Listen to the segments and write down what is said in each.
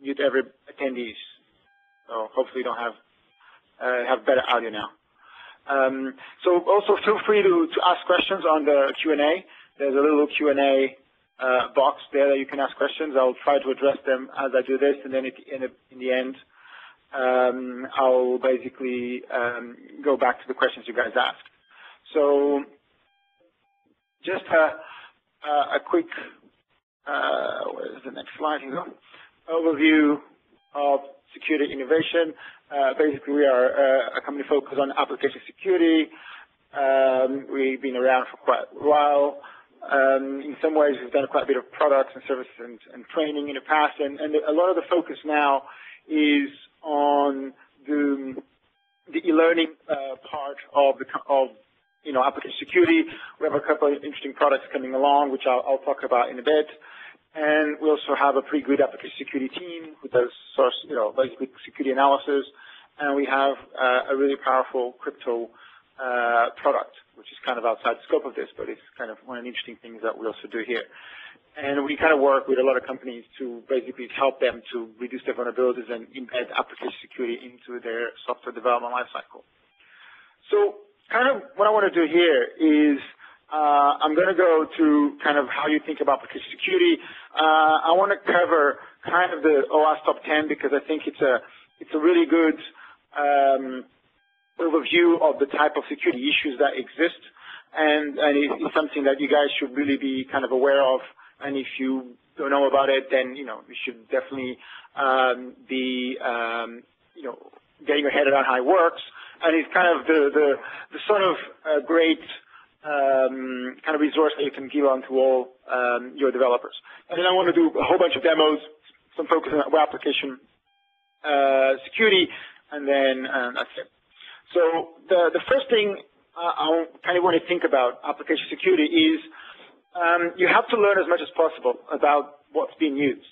mute every attendees. So hopefully you don't have uh, have better audio now. Um, so also feel free to, to ask questions on the Q&A. There's a little Q&A uh, box there that you can ask questions. I'll try to address them as I do this, and then in the, in the end, um, I'll basically um, go back to the questions you guys asked. So just a, a quick, uh, where's the next slide? Here Overview of security innovation. Uh, basically, we are uh, a company focused on application security. Um, we've been around for quite a while. Um, in some ways, we've done quite a bit of products and services and, and training in the past, and, and, a lot of the focus now is on the, the e-learning uh, part of the of you know application security. We have a couple of interesting products coming along, which I'll, I'll talk about in a bit. And we also have a pretty good application security team who does source, you know, basically security analysis. And we have uh, a really powerful crypto uh, product, which is kind of outside the scope of this, but it's kind of one of the interesting things that we also do here. And we kind of work with a lot of companies to basically help them to reduce their vulnerabilities and embed application security into their software development lifecycle. So kind of what I want to do here is uh, I'm going to go to kind of how you think about security. Uh, I want to cover kind of the OWASP top 10 because I think it's a it's a really good um, overview of the type of security issues that exist, and, and it's something that you guys should really be kind of aware of. And if you don't know about it, then you know you should definitely um, be um, you know getting your head around how it works. And it's kind of the the, the sort of uh, great um, kind of resource that you can give on to all um, your developers. And then I want to do a whole bunch of demos, some focus on web application uh, security, and then uh, that's it. So the, the first thing uh, I kind of want to think about application security is um, you have to learn as much as possible about what's being used.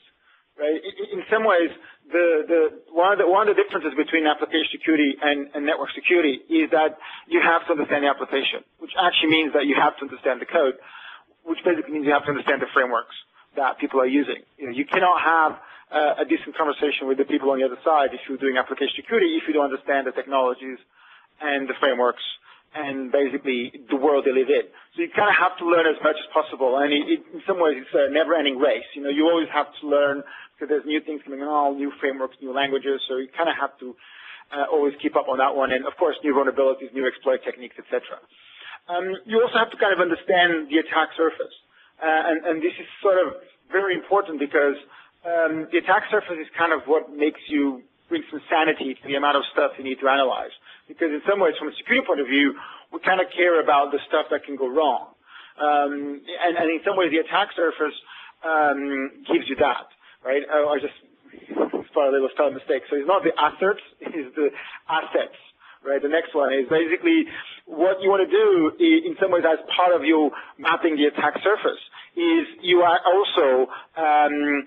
Right? In, in some ways, the, the, one, of the, one of the differences between application security and, and network security is that you have to understand the application, which actually means that you have to understand the code, which basically means you have to understand the frameworks that people are using. You, know, you cannot have uh, a decent conversation with the people on the other side if you're doing application security if you don't understand the technologies and the frameworks and basically the world they live in. So you kind of have to learn as much as possible, and it, it, in some ways it's a never-ending race. You know, you always have to learn because there's new things coming on, new frameworks, new languages, so you kind of have to uh, always keep up on that one. And of course, new vulnerabilities, new exploit techniques, etc. Um, you also have to kind of understand the attack surface, uh, and, and, this is sort of very important because um, the attack surface is kind of what makes you bring some sanity to the amount of stuff you need to analyze. Because in some ways, from a security point of view, we kind of care about the stuff that can go wrong. Um, and, and, in some ways, the attack surface um, gives you that right? I, I just spot a little spelling mistake. So it's not the assets, it's the assets, right? The next one is basically what you want to do in some ways as part of your mapping the attack surface is you are also um,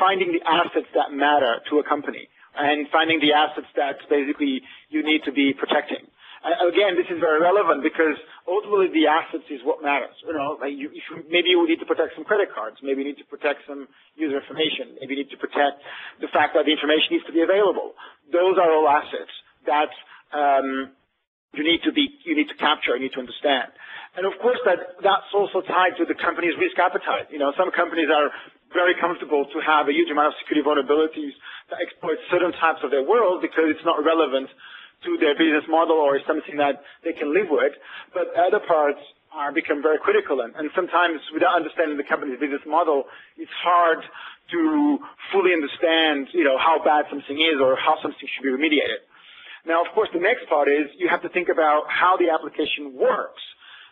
finding the assets that matter to a company and finding the assets that basically you need to be protecting. Again, this is very relevant because ultimately the assets is what matters. You know, like you, you, maybe you need to protect some credit cards. Maybe you need to protect some user information. Maybe you need to protect the fact that the information needs to be available. Those are all assets that um, you need to be, you need to capture, you need to understand. And of course, that that's also tied to the company's risk appetite. You know, some companies are very comfortable to have a huge amount of security vulnerabilities that exploit certain types of their world because it's not relevant to their business model or is something that they can live with, but other parts are become very critical. And, and sometimes without understanding the company's business model, it's hard to fully understand, you know, how bad something is or how something should be remediated. Now, of course, the next part is you have to think about how the application works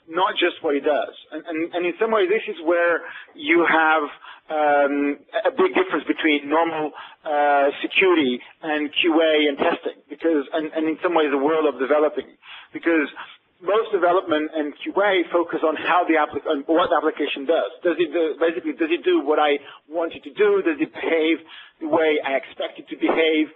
not just what it does. And, and, and in some ways, this is where you have um, a big difference between normal uh, security and QA and testing, because and, and in some ways the world of developing, because most development and QA focus on how the applic- on what the application does. Does it do, basically does it do what I want it to do? Does it behave the way I expect it to behave?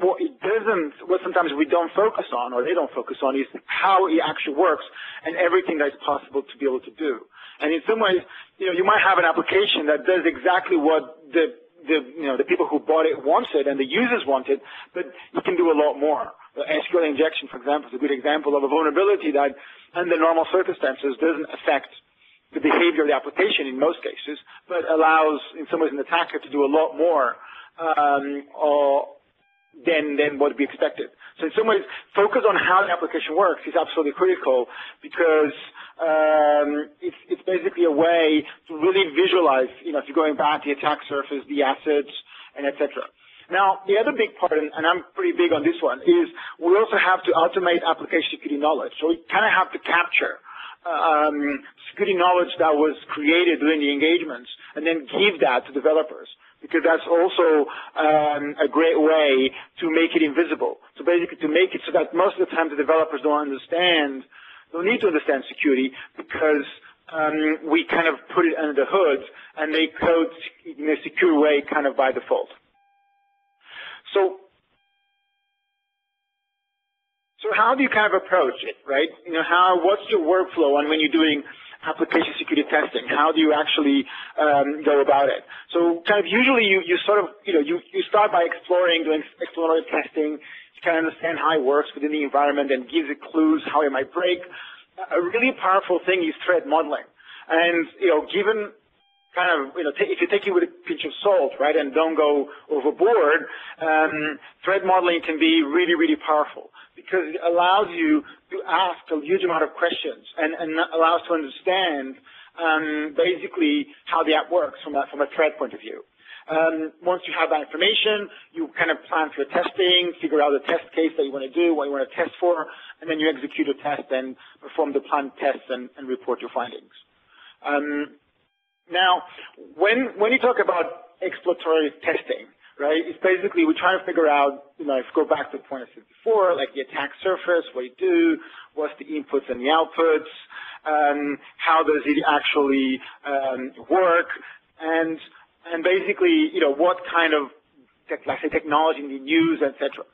What it doesn't, what sometimes we don't focus on, or they don't focus on, is how it actually works and everything that's possible to be able to do. And in some ways, you know, you might have an application that does exactly what the the you know the people who bought it wants it and the users want it, but you can do a lot more. The SQL injection, for example, is a good example of a vulnerability that, under normal circumstances, doesn't affect the behavior of the application in most cases, but allows, in some ways, an attacker to do a lot more um, or than than what we expected. So in some ways, focus on how the application works is absolutely critical because um, it's, it's basically a way to really visualize, you know, if you're going back the attack surface, the assets, and etc. Now, the other big part, and, I'm pretty big on this one, is we also have to automate application security knowledge. So we kind of have to capture um, security knowledge that was created during the engagements and then give that to developers because that's also um, a great way to make it invisible. So basically to make it so that most of the time the developers don't understand, don't need to understand security because um, we kind of put it under the hood and they code in a secure way kind of by default. So, so how do you kind of approach it, right? You know, how, what's your workflow and when you're doing application security testing? How do you actually um, go about it? So kind of usually you, you sort of, you know, you, you start by exploring, doing exploratory testing, to kind of understand how it works within the environment and gives it clues how it might break. A really powerful thing is threat modeling. And, you know, given kind of, you know, if you take it with a pinch of salt, right, and don't go overboard, um, threat modeling can be really, really powerful because it allows you to ask a huge amount of questions and, and allows to understand um, basically how the app works from a, from a threat point of view. Um, once you have that information, you kind of plan for your testing, figure out the test case that you want to do, what you want to test for, and then you execute a test and perform the planned tests and, and report your findings. Um, now, when, when you talk about exploratory testing, right, it's basically we try to figure out, you know, if you go back to the point I said before, like the attack surface, what you do, what's the inputs and the outputs, um, how does it actually um, work, and and basically, you know, what kind of, let's say, technology you use, etc.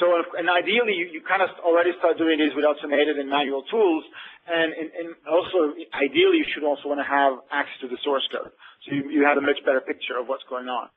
So, and ideally, you, you kind of already start doing this with automated and manual tools, and, and, and also, ideally, you should also want to have access to the source code, so you, you have a much better picture of what's going on.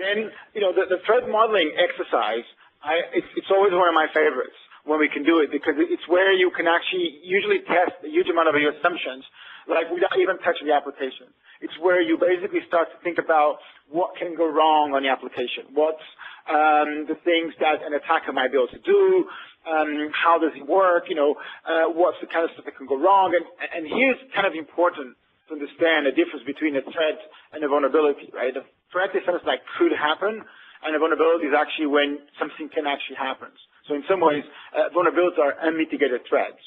Then, you know, the, the threat modeling exercise, I, it's, it's always one of my favorites when we can do it because it's where you can actually usually test a huge amount of your assumptions, like without even touching the application. It's where you basically start to think about what can go wrong on the application, what's um, the things that an attacker might be able to do, um, how does it work, you know, uh, what's the kind of stuff that can go wrong, and, and here's kind of important to understand the difference between a threat and a vulnerability, right? A threat is something that could happen, and a vulnerability is actually when something can actually happen. So in some ways, uh, vulnerabilities are unmitigated threats,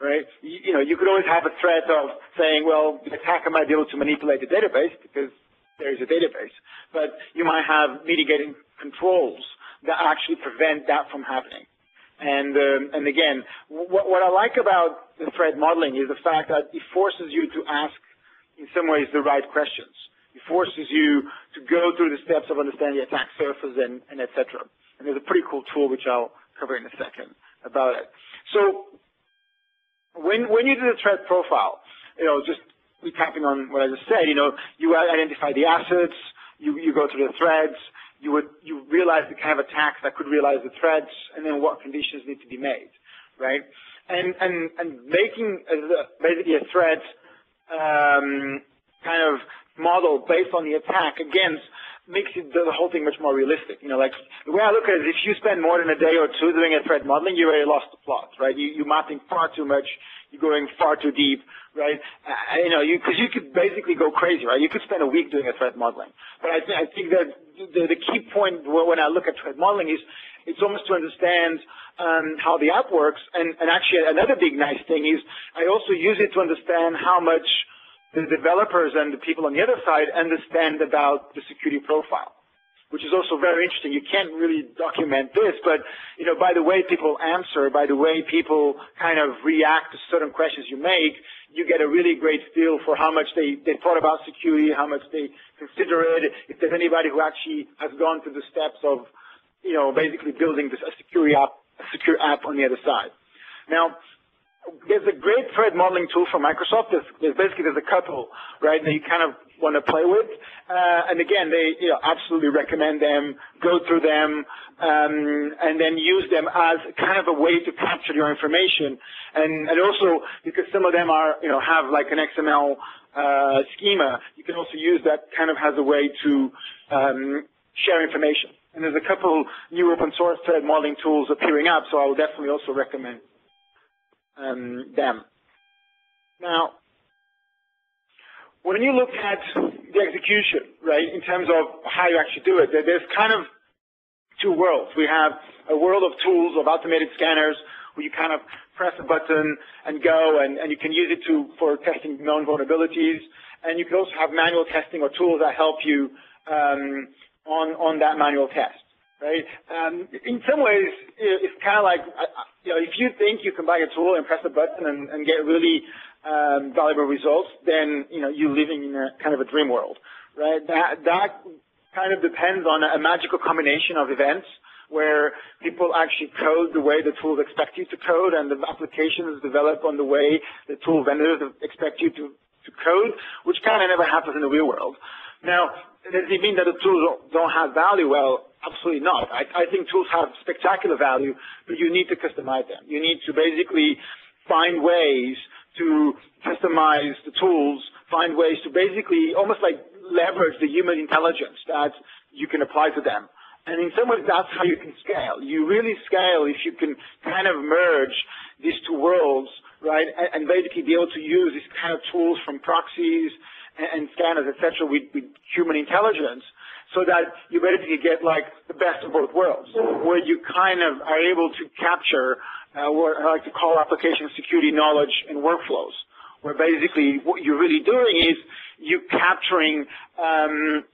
right? You, you, know, you could always have a threat of saying, well, the attacker might be able to manipulate the database because there is a database, but you might have mitigating controls that actually prevent that from happening. And um, and again, what, what I like about the threat modeling is the fact that it forces you to ask in some ways the right questions. It forces you to go through the steps of understanding the attack surface and, and et cetera. And there's a pretty cool tool which I'll cover in a second about it. So when, when you do the threat profile, you know, just recapping on what I just said, you know, you identify the assets, you, you go through the threads, you would, you realize the kind of attacks that could realize the threads, and then what conditions need to be made, right? And, and, and making a, basically a threat um, kind of model based on the attack against makes it, the whole thing much more realistic. You know, like the way I look at it is if you spend more than a day or two doing a threat modeling, you already lost the plot, right? You, you're mapping far too much. You're going far too deep, right? Uh, you know, you, cause you could basically go crazy, right? You could spend a week doing a threat modeling. But I, th- I think that the, the key point when I look at threat modeling is it's almost to understand um, how the app works. And, and actually another big nice thing is I also use it to understand how much the developers and the people on the other side understand about the security profile, which is also very interesting. You can't really document this, but you know, by the way people answer, by the way people kind of react to certain questions you make, you get a really great feel for how much they, they thought about security, how much they consider it, if there's anybody who actually has gone through the steps of, you know, basically building this, a security app, a secure app on the other side. Now, there's a great threat modeling tool from Microsoft. There's, there's basically there's a couple, right, that you kind of want to play with. Uh, and again, they you know, absolutely recommend them, go through them, um, and then use them as kind of a way to capture your information. And, and also, because some of them are, you know, have like an XML uh, schema, you can also use that kind of as a way to um, share information. And there's a couple new open source threat modeling tools appearing up, so I would definitely also recommend them. Now, when you look at the execution, right, in terms of how you actually do it, there's kind of two worlds. We have a world of tools, of automated scanners, where you kind of press a button and go, and, and you can use it to for testing known vulnerabilities. And you can also have manual testing or tools that help you um, on on that manual test, right? Um, in some ways, it's kind of like you know, if you think you can buy a tool and press a button and, and get really um, valuable results, then you know you're living in a kind of a dream world, right? That that kind of depends on a magical combination of events where people actually code the way the tools expect you to code and the applications develop on the way the tool vendors expect you to, to code, which kind of never happens in the real world. Now, does it mean that the tools don't, don't have value? Well, absolutely not. I, I think tools have spectacular value, but you need to customize them. You need to basically find ways to customize the tools, find ways to basically almost like leverage the human intelligence that you can apply to them. And in some ways, that's how you can scale. You really scale if you can kind of merge these two worlds, right, and, basically be able to use these kind of tools from proxies and, and scanners, etc., with, with human intelligence, so that you basically get like the best of both worlds, where you kind of are able to capture uh, what I like to call application security knowledge and workflows, where basically what you're really doing is you capturing um,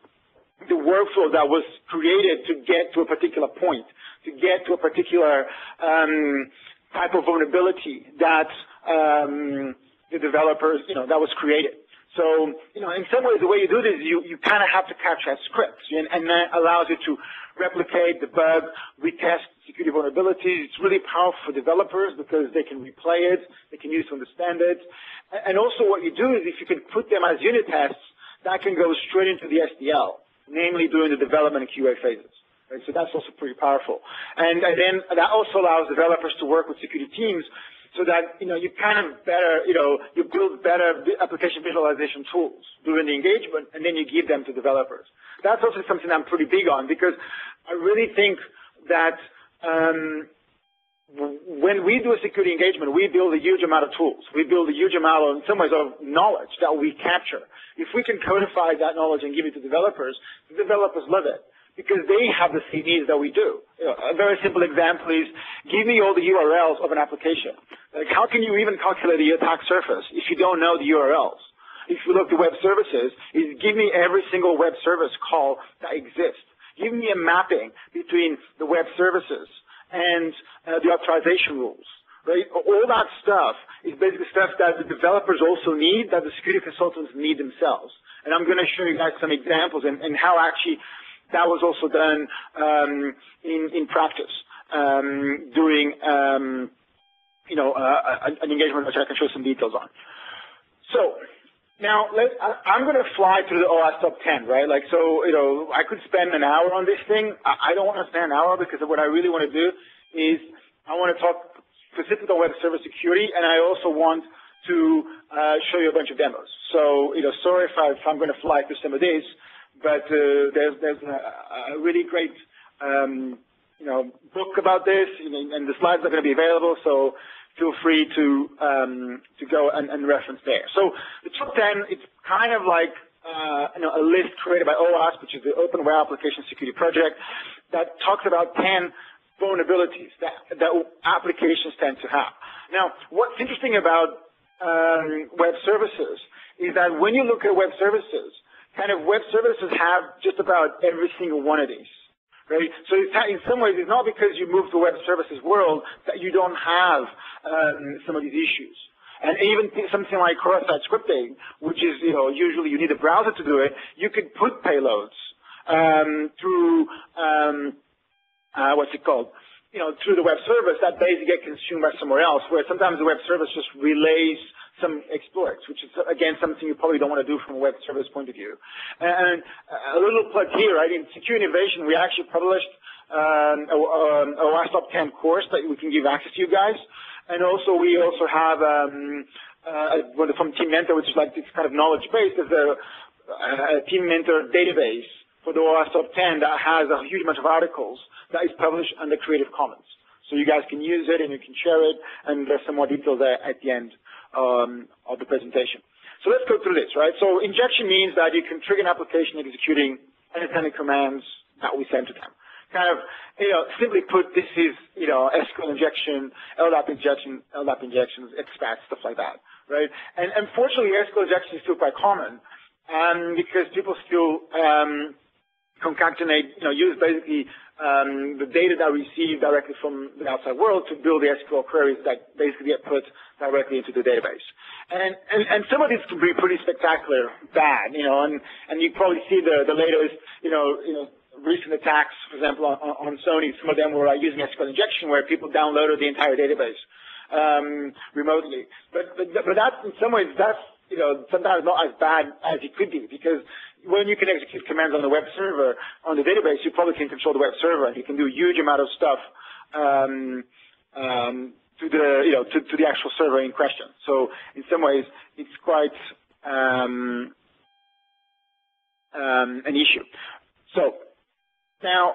the workflow that was created to get to a particular point, to get to a particular um, type of vulnerability that um, the developers, you know, that was created. So, you know, in some ways, the way you do this, you, you kind of have to capture scripts, and, and that allows you to replicate, debug, retest security vulnerabilities. It's really powerful for developers because they can replay it, they can use to understand it. And also what you do is if you can put them as unit tests, that can go straight into the SDL namely during the development and QA phases. Right? So that's also pretty powerful. And, and then that also allows developers to work with security teams so that, you know, you kind of better, you know, you build better application visualization tools during the engagement, and then you give them to developers. That's also something I'm pretty big on because I really think that um, when we do a security engagement, we build a huge amount of tools. We build a huge amount, of, in some ways, of knowledge that we capture. If we can codify that knowledge and give it to developers, the developers love it because they have the needs that we do. You know, a very simple example is give me all the URLs of an application. Like how can you even calculate the attack surface if you don't know the URLs? If you look at web services, is give me every single web service call that exists. Give me a mapping between the web services and uh, the authorization rules. Right? All that stuff is basically stuff that the developers also need, that the security consultants need themselves. And I'm going to show you guys some examples and, and how actually that was also done um, in, in practice um, during um, you know uh, an engagement which I can show some details on. So now, let, I, am going to fly through the OWASP top 10, right? Like, so, you know, I could spend an hour on this thing. I, I don't want to spend an hour because what I really want to do is I want to talk specifically on web service security, and I also want to uh, show you a bunch of demos. So, you know, sorry if, I, am going to fly through some of this, but uh, there's, there's a, a really great, um, you know, book about this, and the slides are going to be available. So feel free to um, to go and, and, reference there. So the top 10, it's kind of like uh, you know, a list created by OWASP, which is the Open Web Application Security Project, that talks about 10 vulnerabilities that, that applications tend to have. Now, what's interesting about um, web services is that when you look at web services, kind of web services have just about every single one of these right? So in some ways, it's not because you move to web services world that you don't have um, some of these issues. And even something like cross-site scripting, which is, you know, usually you need a browser to do it, you could put payloads um, through, um, uh, what's it called? you know, through the web service that basically get consumed by somewhere else, where sometimes the web service just relays some exploits, which is, again, something you probably don't want to do from a web service point of view. And a little plug here, right, in Secure Innovation, we actually published um, a, a OWASP Top 10 course that we can give access to you guys. And also, we also have um, uh, from TeamMentor, which is like this kind of knowledge base. There's a, a TeamMentor database for the OWASP Top 10 that has a huge amount of articles that is published under Creative Commons. So you guys can use it and you can share it, and there's some more details there at the end um, of the presentation. So let's go through this, right? So injection means that you can trigger an application executing independent commands that we send to them kind of, you know, simply put, this is, you know, SQL injection, LDAP injection, LDAP injections, XPaths, stuff like that, right? And unfortunately, SQL injection is still quite common, um, because people still um, concatenate, you know, use basically um, the data that we receive directly from the outside world to build the SQL queries that basically get put directly into the database. And, and, and some of these can be pretty spectacular bad, you know, and, and you probably see the, the latest, you know, you know, recent attacks, for example, on, on Sony, some of them were uh, using SQL injection where people downloaded the entire database um, remotely. But, but, but that, in some ways, that's, you know, sometimes not as bad as it could be because when you can execute commands on the web server, on the database, you probably can control the web server and you can do a huge amount of stuff um, um, to the, you know, to, to, the actual server in question. So in some ways, it's quite um, um an issue. So now,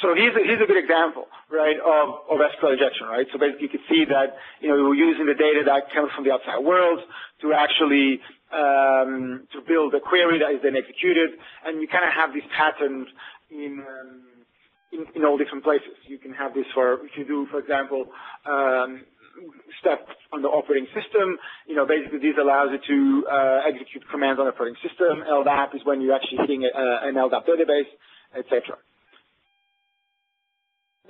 so here's a, here's a good example, right, of, of SQL injection, right? So basically you can see that, you know, we're using the data that comes from the outside world to actually, um, to build a query that is then executed, and you kind of have these patterns in, um, in, in, all different places. You can have this for, if you do, for example, um, step on the operating system. You know, basically this allows you to uh, execute commands on the operating system. LDAP is when you're actually hitting a, an LDAP database, etc.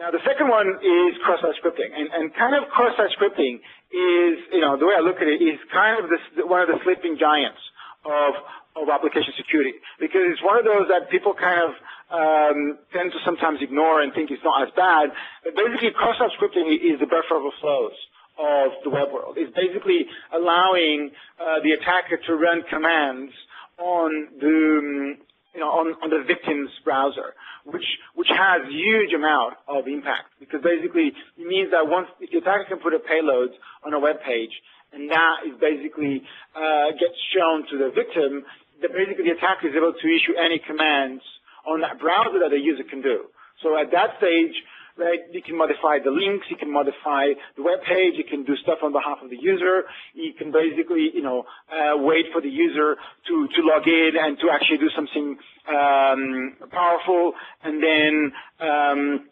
Now the second one is cross-site scripting, and, and kind of cross-site scripting is, you know, the way I look at it is kind of this, one of the sleeping giants of of application security because it's one of those that people kind of um, tend to sometimes ignore and think it's not as bad. But basically, cross-site scripting is the buffer overflows of the web world. It's basically allowing uh, the attacker to run commands on the um, you know on, on the victim's browser, which which has huge amount of impact because basically it means that once if the attacker can put a payload on a web page and that is basically uh, gets shown to the victim, that basically the attacker is able to issue any commands on that browser that the user can do. So at that stage, right? You can modify the links, you can modify the web page, you can do stuff on behalf of the user. You can basically, you know, uh, wait for the user to, to log in and to actually do something um, powerful, and then um,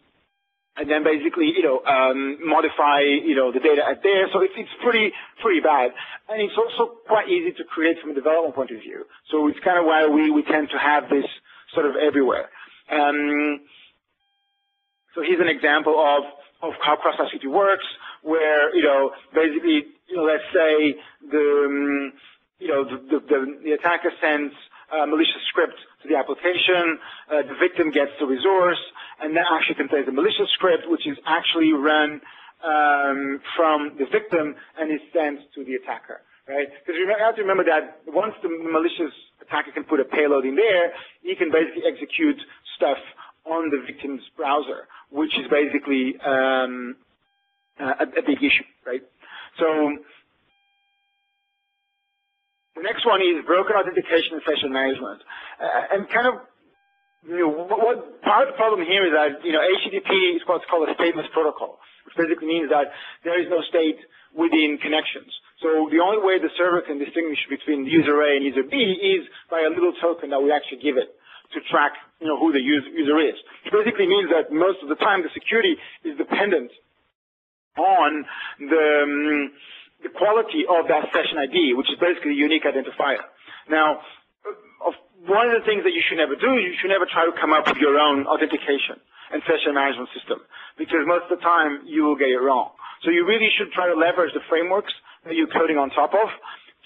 and then basically, you know, um, modify, you know, the data at there. So it's, it's pretty, pretty bad. And it's also quite easy to create from a development point of view. So it's kind of why we, we tend to have this sort of everywhere. Um, so here's an example of, of how cross-site works, where, you know, basically, you know, let's say the, um, you know, the, the, the, attacker sends a malicious script to the application, uh, the victim gets the resource, and that actually contains a malicious script, which is actually run um, from the victim and is sent to the attacker, right? Because you have to remember that once the malicious attacker can put a payload in there, he can basically execute stuff on the victim's browser, which is basically um, a, a, big issue, right? So the next one is broken authentication and session management. Uh, and kind of, you know, what, what, part of the problem here is that, you know, HTTP is what's called a stateless protocol, which basically means that there is no state within connections. So the only way the server can distinguish between user A and user B is by a little token that we actually give it to track, you know, who the user is. It basically means that most of the time the security is dependent on the, um, the quality of that session ID, which is basically a unique identifier. Now, one of the things that you should never do, you should never try to come up with your own authentication and session management system, because most of the time you will get it wrong. So you really should try to leverage the frameworks that you're coding on top of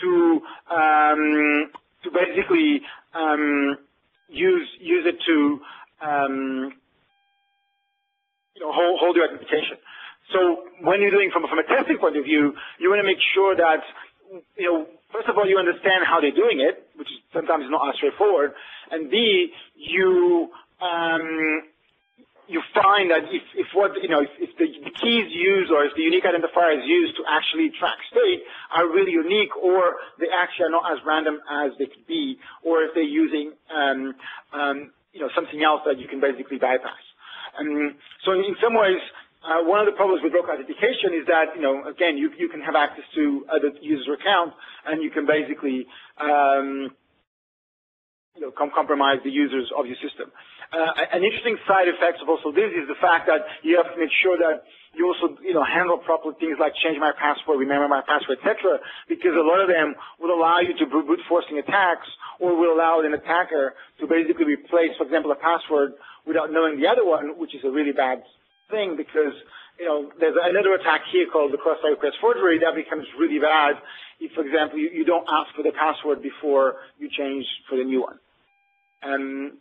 to um, to basically um, use use it to um, you know, hold your authentication. So when you're doing from, from a testing point of view, you want to make sure that, you know, first of all, you understand how they're doing it, which is sometimes not as straightforward, and B, you um, you find that if, if what you know if, if the, keys used or if the unique identifiers used to actually track state are really unique or they actually are not as random as they could be, or if they're using um, um, you know something else that you can basically bypass. Um, so in, in some ways, uh, one of the problems with broker authentication is that, you know, again, you, you can have access to other user accounts and you can basically, um, you know, com compromise the users of your system. Uh, an interesting side effect of also this is the fact that you have to make sure that you also, you know, handle properly things like change my password, remember my password, etc. Because a lot of them will allow you to brute forcing attacks or will allow an attacker to basically replace, for example, a password without knowing the other one, which is a really bad thing because you know there's another attack here called the cross-site request forgery that becomes really bad if, for example, you, you don't ask for the password before you change for the new one. Um,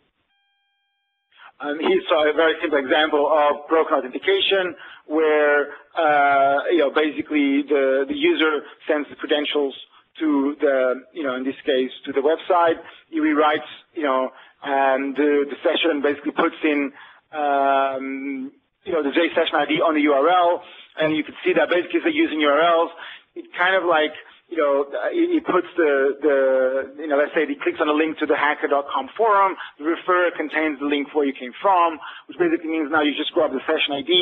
um, saw a very simple example of broken authentication where, uh, you know, basically the, the user sends the credentials to the, you know, in this case, to the website. He rewrites, you know, and the, the session basically puts in um, you know, the J session ID on the URL, and you can see that basically they're using URLs. It kind of like, you know, it, it puts the, the, you know, let's say he clicks on a link to the hacker.com forum, the refer contains the link where you came from, which basically means now you just grab the session ID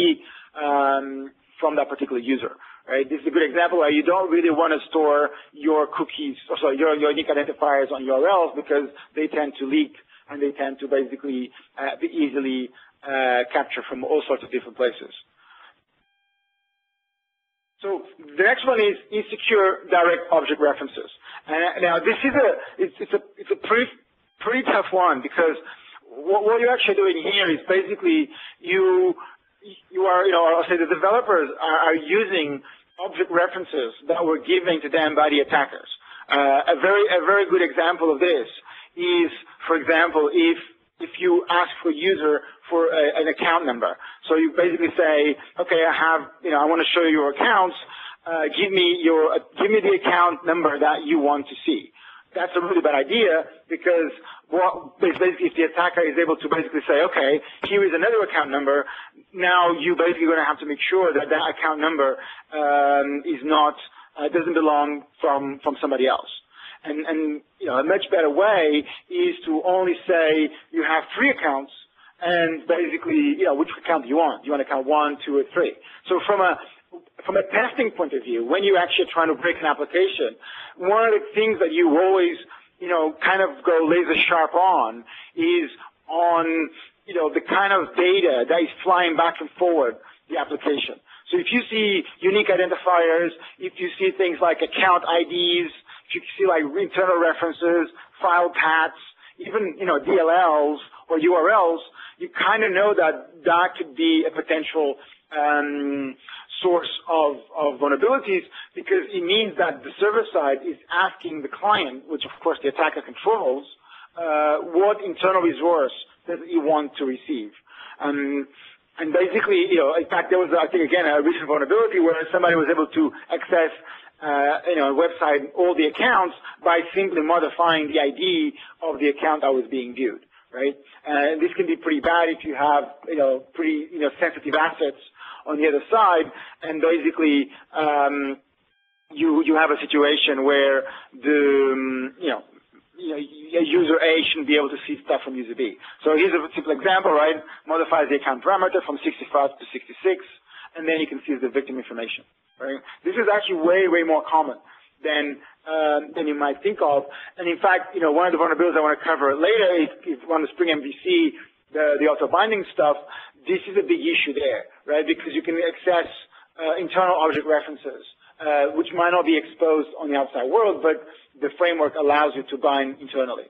um, from that particular user. Right? This is a good example where you don't really want to store your cookies, or sorry, your, your unique identifiers on URLs because they tend to leak and they tend to basically uh, be easily uh, capture from all sorts of different places. So the next one is insecure direct object references. And now this is a it's, it's a it's a pretty pretty tough one because what, what, you're actually doing here is basically you you are you know I'll say the developers are, are using object references that were given to them by the attackers. Uh, a very a very good example of this is, for example, if if you ask for a user for a, an account number. So you basically say, okay, I have, you know, I want to show you your accounts. Uh, give me your, uh, give me the account number that you want to see. That's a really bad idea because what, basically if the attacker is able to basically say, okay, here is another account number, now you basically going to have to make sure that that account number um, is not, uh, doesn't belong from, from somebody else. And, and you know, a much better way is to only say you have three accounts and basically, you know, which account do you want? Do you want account one, two, or three? So from a from a testing point of view, when you're actually trying to break an application, one of the things that you always, you know, kind of go laser sharp on is on, you know, the kind of data that is flying back and forward the application. So if you see unique identifiers, if you see things like account IDs, you can see like internal references, file paths, even, you know, DLLs or URLs, you kind of know that that could be a potential um, source of, of vulnerabilities because it means that the server side is asking the client, which of course the attacker controls, uh, what internal resource does he want to receive. Um, and basically, you know, in fact, there was, I think, again, a recent vulnerability where somebody was able to access uh, you know, a website all the accounts by simply modifying the ID of the account that was being viewed, right? And this can be pretty bad if you have, you know, pretty, you know, sensitive assets on the other side, and basically, um, you you have a situation where the, um, you know, you know, user A shouldn't be able to see stuff from user B. So here's a simple example, right? Modifies the account parameter from 65 to 66, and then you can see the victim information. Right? This is actually way, way more common than um, than you might think of. And in fact, you know, one of the vulnerabilities I want to cover later is, is on the Spring MVC, the, the auto binding stuff. This is a big issue there, right? Because you can access uh, internal object references, uh, which might not be exposed on the outside world, but the framework allows you to bind internally.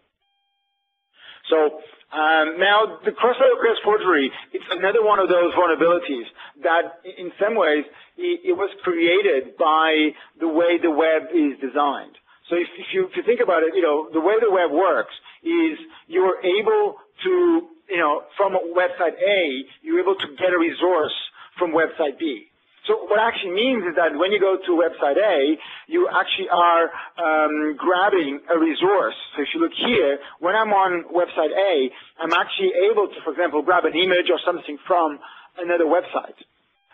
So um, now, the cross-site request forgery, it's another one of those vulnerabilities that, in some ways, it, it, was created by the way the web is designed. So if, if, you, if you think about it, you know, the way the web works is you're able to, you know, from website A, you're able to get a resource from website B. So what actually means is that when you go to website A, you actually are um, grabbing a resource. So if you look here, when I'm on website A, I'm actually able to, for example, grab an image or something from another website.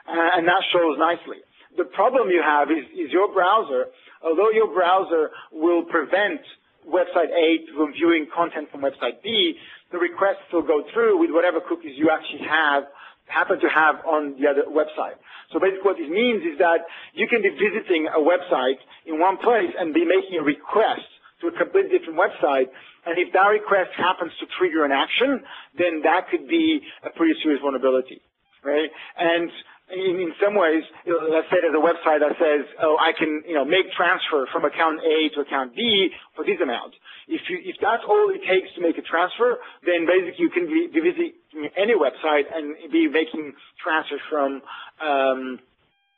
Uh, and that shows nicely. The problem you have is, is your browser, although your browser will prevent website A from viewing content from website B, the requests will go through with whatever cookies you actually have happen to have on the other website. So basically what this means is that you can be visiting a website in one place and be making a request to a completely different website, and if that request happens to trigger an action, then that could be a pretty serious vulnerability, right? And in, some ways, let's say there's a website that says, oh, I can, you know, make transfer from account A to account B for this amount. If you, if that's all it takes to make a transfer, then basically you can be, be visiting any website and be making transfers from, um,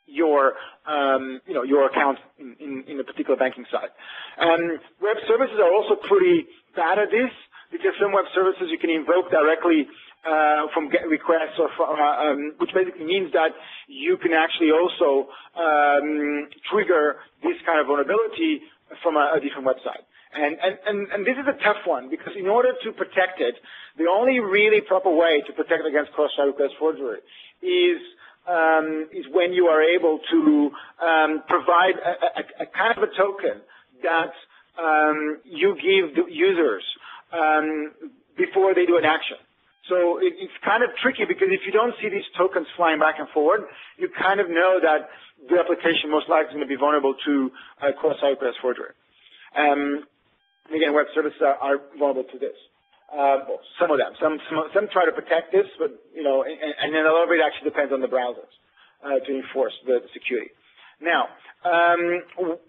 your, um, you know, your account in, in, in, a particular banking site. And web services are also pretty bad at this because some web services you can invoke directly uh, from GET requests, or from, uh, um, which basically means that you can actually also um, trigger this kind of vulnerability from a, a different website. And, and, and, and, this is a tough one because in order to protect it, the only really proper way to protect against cross-site request forgery is um, is when you are able to um, provide a, a, a, kind of a token that um, you give the users um, before they do an action. So it, it's kind of tricky because if you don't see these tokens flying back and forward, you kind of know that the application most likely is going to be vulnerable to uh, cross-site request forgery. Um, again, web services are, are vulnerable to this. Uh, well, some of them. Some, some, some try to protect this, but you know, and, and then a lot of it actually depends on the browsers uh, to enforce the, security. Now, um,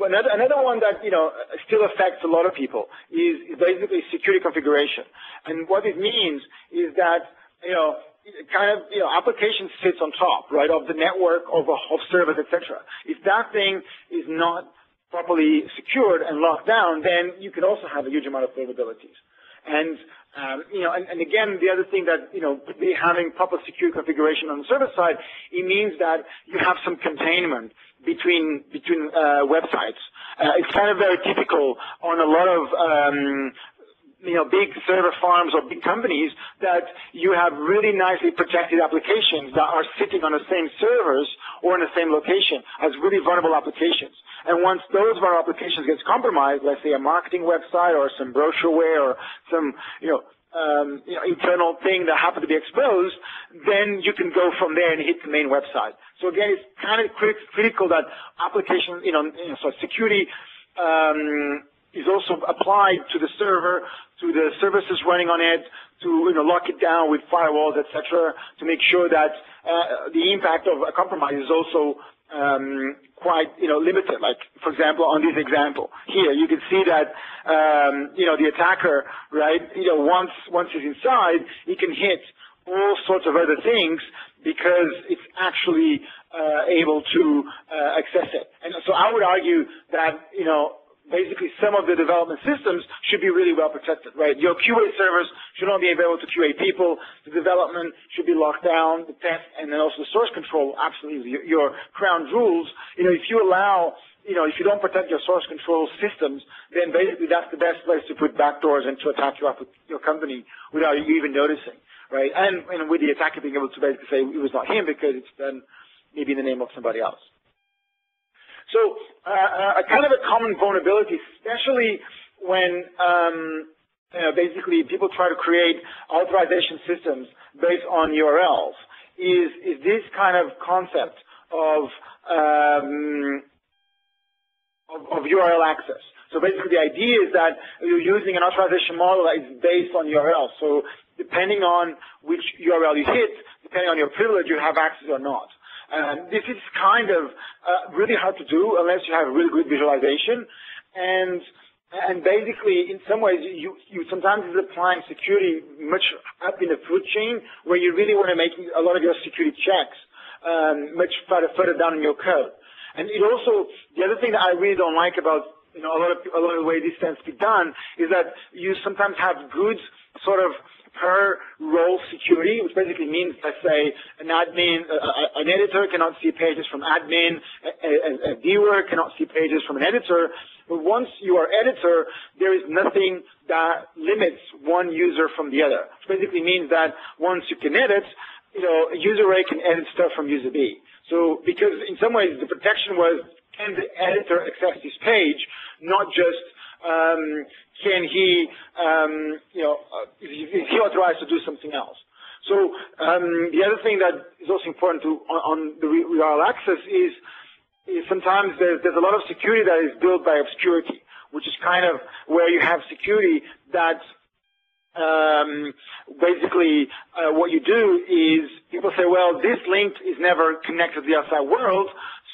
another, another one that you know still affects a lot of people is, basically security configuration. And what it means is that you know kind of, you know, application sits on top, right, of the network, of, of servers, etc. If that thing is not properly secured and locked down, then you can also have a huge amount of vulnerabilities. And um, you know, and, and, again, the other thing that you know, having proper secure configuration on the server side, it means that you have some containment between between uh, websites. Uh, it's kind of very typical on a lot of um, you know, big server farms or big companies that you have really nicely protected applications that are sitting on the same servers or in the same location as really vulnerable applications. And once those our applications gets compromised, let's say a marketing website or some brochureware or some, you know, um, you know, internal thing that happened to be exposed, then you can go from there and hit the main website. So again, it's kind of crit critical that application, you know, you know so security um, is also applied to the server, to the services running on it, to you know, lock it down with firewalls, etc., to make sure that uh, the impact of a compromise is also um, quite, you know, limited. Like, for example, on this example here, you can see that, um, you know, the attacker, right, you know, once, once he's inside, he can hit all sorts of other things because it's actually uh, able to uh, access it. And so I would argue that, you know, basically some of the development systems should be really well protected, right? Your QA servers should only be available to QA people. The development should be locked down, the test, and then also the source control, absolutely. Your, your crown rules. you know, if you allow you know, if you don't protect your source control systems, then basically that's the best place to put backdoors and to attack your, your company without you even noticing, right? And, and with the attacker being able to basically say it was not him because it's done maybe in the name of somebody else. So uh, a kind of a common vulnerability, especially when um, you know, basically people try to create authorization systems based on URLs, is, is this kind of concept of, um, of, of URL access. So basically the idea is that you're using an authorization model that is based on URL. So depending on which URL you hit, depending on your privilege, you have access or not. This is kind of uh, really hard to do unless you have really good visualization. And and basically, in some ways, you, you sometimes is applying security much up in the food chain where you really want to make a lot of your security checks um, much further, further down in your code. And it also, the other thing that I really don't like about you know, a lot of a lot of the way this tends to be done is that you sometimes have good sort of per role security, which basically means, let's say, an admin, uh, an editor cannot see pages from admin, a, a, a viewer cannot see pages from an editor. But once you are editor, there is nothing that limits one user from the other. Which basically means that once you can edit, you know, user A can edit stuff from user B. So because in some ways the protection was can the editor access this page, not just um, can he, um, you know, uh, is he authorized to do something else? So um, the other thing that is also important to on, on the real access is, is sometimes there's, there's a lot of security that is built by obscurity, which is kind of where you have security that um, basically uh, what you do is people say, well, this link is never connected to the outside world,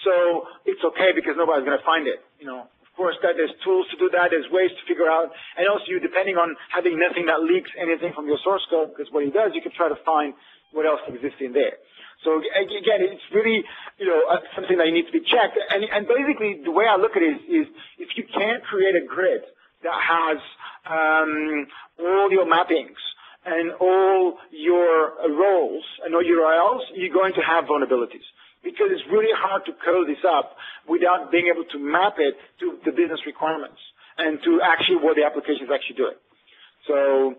so it's okay because nobody's going to find it. You know, course, that there's tools to do that. There's ways to figure out, and also you, depending on having nothing that leaks anything from your source code, because what it does, you can try to find what else exists in there. So again, it's really, you know, uh, something that you need to be checked. And, and basically, the way I look at it is, is if you can't create a grid that has um, all your mappings and all your roles and all your URLs, you're going to have vulnerabilities because it's really hard to code this up without being able to map it to the business requirements and to actually what the application is actually doing. So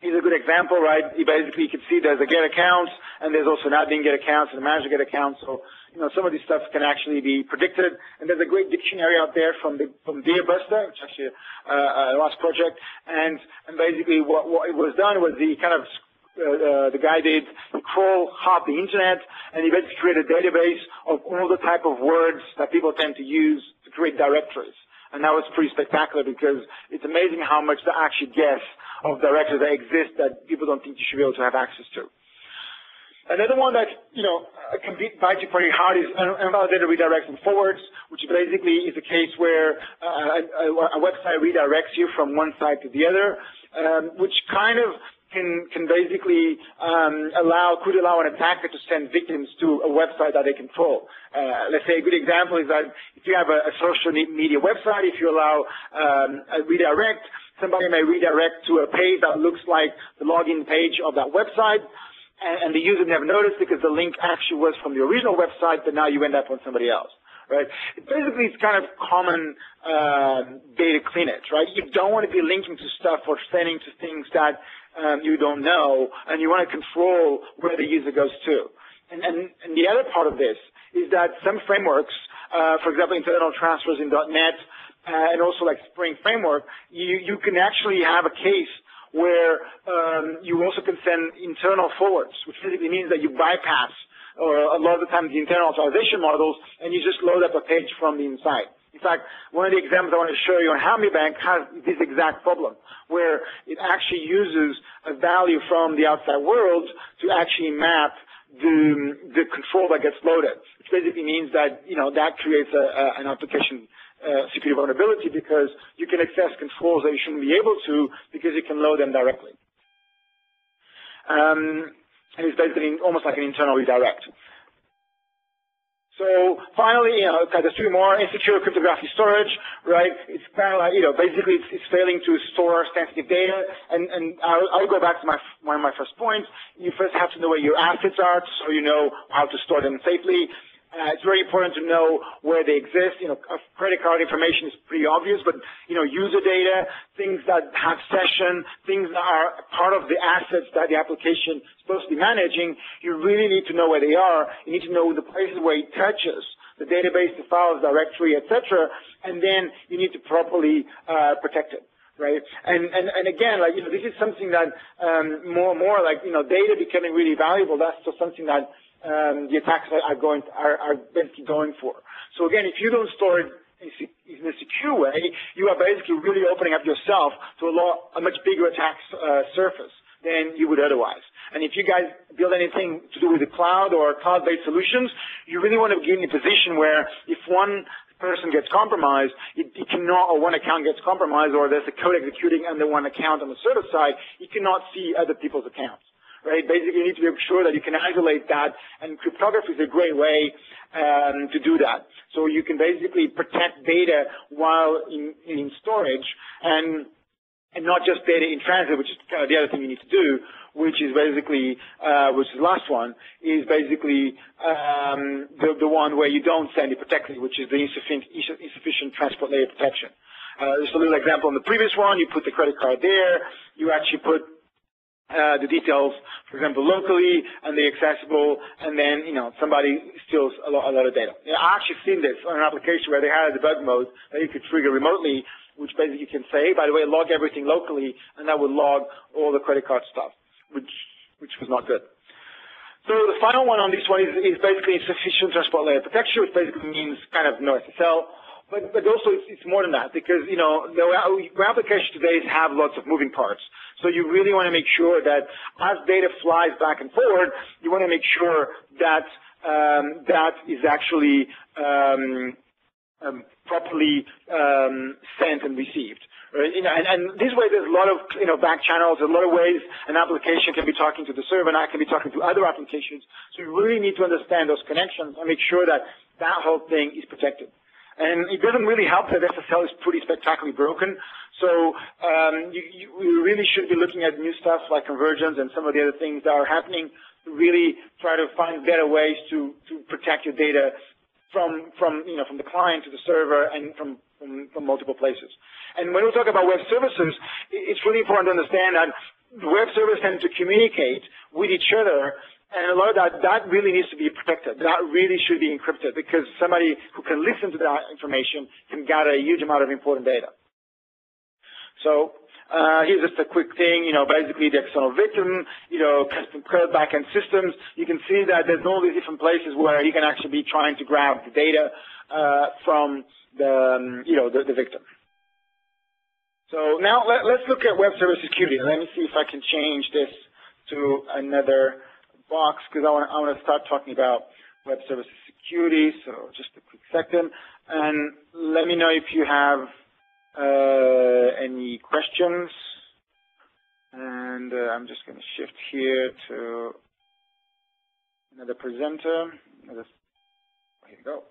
here's a good example, right? You basically can see there's a get accounts and there's also an admin get accounts and a manager get accounts. So, you know, some of this stuff can actually be predicted. And there's a great dictionary out there from the, from DirBuster, which is actually uh, a last project. And, and basically what, what it was done was the kind of uh, uh, the guy did crawl half the internet, and he basically created a database of all the type of words that people tend to use to create directories. And that was pretty spectacular because it's amazing how much they actually guess of directories that exist that people don't think you should be able to have access to. Another one that, you know, can beat bite you pretty hard is invalidated redirects and forwards, which basically is a case where uh, a, a, website redirects you from one side to the other, um, which kind of can can basically um, allow could allow an attacker to send victims to a website that they control. Uh, let's say a good example is that if you have a, a social media website, if you allow um, a redirect, somebody may redirect to a page that looks like the login page of that website. And, and the user never noticed because the link actually was from the original website, but now you end up on somebody else right? Basically, it's kind of common uh, data cleanage, right? You don't want to be linking to stuff or sending to things that um, you don't know, and you want to control where the user goes to. And, and, and the other part of this is that some frameworks, uh, for example, internal transfers in .NET, uh, and also like Spring Framework, you, you can actually have a case where um, you also can send internal forwards, which basically means that you bypass or a lot of the times the internal authorization models, and you just load up a page from the inside. In fact, one of the examples I want to show you on Bank has this exact problem, where it actually uses a value from the outside world to actually map the, the control that gets loaded, which basically means that, you know, that creates a, a, an application uh, security vulnerability because you can access controls that you shouldn't be able to because you can load them directly. Um, and it's basically almost like an internal redirect. So finally, you know, there's two more, insecure cryptographic storage, right? It's kind of like, you know, basically it's, it's failing to store sensitive data. And, and I'll, I'll, go back to my, one of my first points. You first have to know where your assets are so you know how to store them safely. Uh, it's very important to know where they exist. You know, credit card information is pretty obvious, but you know, user data, things that have session, things that are part of the assets that the application is supposed to be managing, you really need to know where they are. You need to know the places where it touches the database, the files, directory, etc., and then you need to properly uh, protect it right? And, and, and again, like, you know, this is something that um, more and more like, you know, data becoming really valuable, that's just something that um, the attacks are going are, are basically going for. So again, if you don't store it in a secure way, you are basically really opening up yourself to a, lot, a much bigger attack uh, surface than you would otherwise. And if you guys build anything to do with the cloud or cloud-based solutions, you really want to be in a position where if one person gets compromised, it, it cannot, or one account gets compromised, or there's a code executing under one account on the server side, you cannot see other people's accounts right? Basically, you need to be sure that you can isolate that, and cryptography is a great way um, to do that. So you can basically protect data while in, in storage, and and not just data in transit, which is kind of the other thing you need to do, which is basically, uh, which is the last one, is basically um, the, the one where you don't send it protected, which is the insufficient, insufficient transport layer protection. Uh, just a little example on the previous one, you put the credit card there, you actually put uh, the details, for example, locally, and they're accessible, and then, you know, somebody steals a lot, a lot of data. You know, I actually seen this on an application where they had a debug mode that you could trigger remotely, which basically you can say, by the way, log everything locally, and that would log all the credit card stuff, which, which was not good. So the final one on this one is, is basically insufficient transport layer protection, which basically means kind of no SSL. But, but also it's, it's more than that because, you know, the web applications today have lots of moving parts. So you really want to make sure that as data flies back and forward, you want to make sure that um, that is actually um, um, properly um, sent and received. Right? You know, and, and, this way there's a lot of you know back channels, a lot of ways an application can be talking to the server and I can be talking to other applications. So you really need to understand those connections and make sure that that whole thing is protected. And it doesn't really help that SSL is pretty spectacularly broken. So um, you, you, really should be looking at new stuff like convergence and some of the other things that are happening to really try to find better ways to, to protect your data from, from, you know, from the client to the server and from, from, from multiple places. And when we talk about web services, it's really important to understand that web services tend to communicate with each other and a lot of that, that really needs to be protected. That really should be encrypted because somebody who can listen to that information can gather a huge amount of important data. So uh, here's just a quick thing, you know, basically the external victim, you know, custom code backend systems. You can see that there's all these different places where you can actually be trying to grab the data uh, from the, um, you know, the, the, victim. So now let, us look at web service security. Let me see if I can change this to another box because I want, I want to start talking about web services security. So just a quick second. And let me know if you have uh, any questions. And uh, I'm just going to shift here to another presenter. Here we go.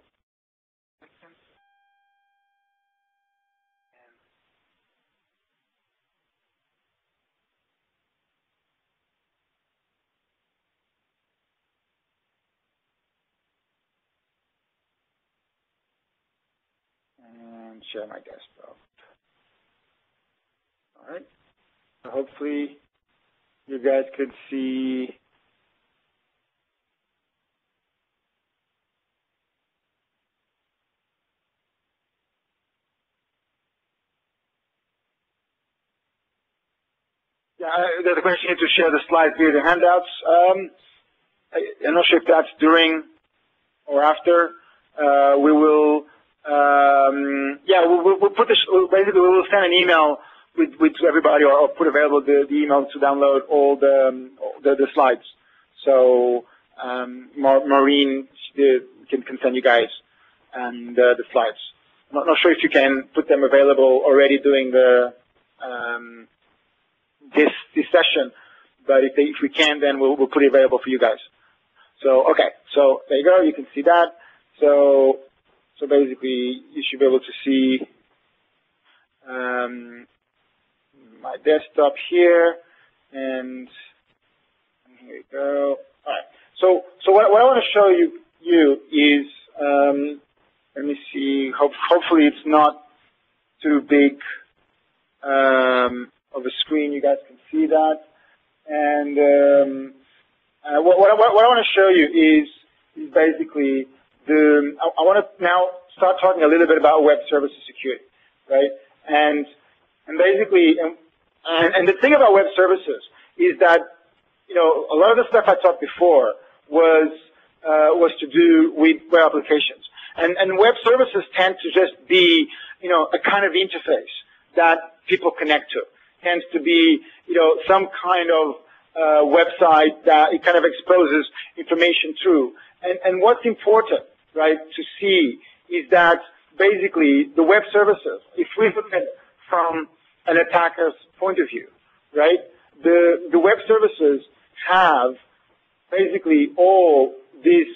And share my desktop. All right. So hopefully you guys could see Yeah, there's a question here to share the slides via the handouts. Um, I, am not sure if that's during or after. Uh, we will um, yeah, we'll, we'll, put this, basically we'll send an email with, with everybody or, or put available the, the, email to download all the, um, the, the, slides. So, um, Maureen can, can send you guys and uh, the slides. I'm not, not, sure if you can put them available already during the, um, this, this session, but if, they, if we can, then we'll, we'll put it available for you guys. So, okay, so there you go, you can see that. So, so basically, you should be able to see um, my desktop here, and here we go. All right. So, so what, what I want to show you, you is, um, let me see. Hope, hopefully, it's not too big um, of a screen. You guys can see that. And um, uh, what, what, what, I want to show you is, basically I, want to now start talking a little bit about web services security, right? And and basically, and, and the thing about web services is that you know a lot of the stuff I talked before was uh, was to do with web applications, and and web services tend to just be you know a kind of interface that people connect to. Tends to be you know some kind of uh, website that it kind of exposes information through. And, and what's important right, to see is that basically the web services, if we look at from an attacker's point of view, right, the, the web services have basically all this,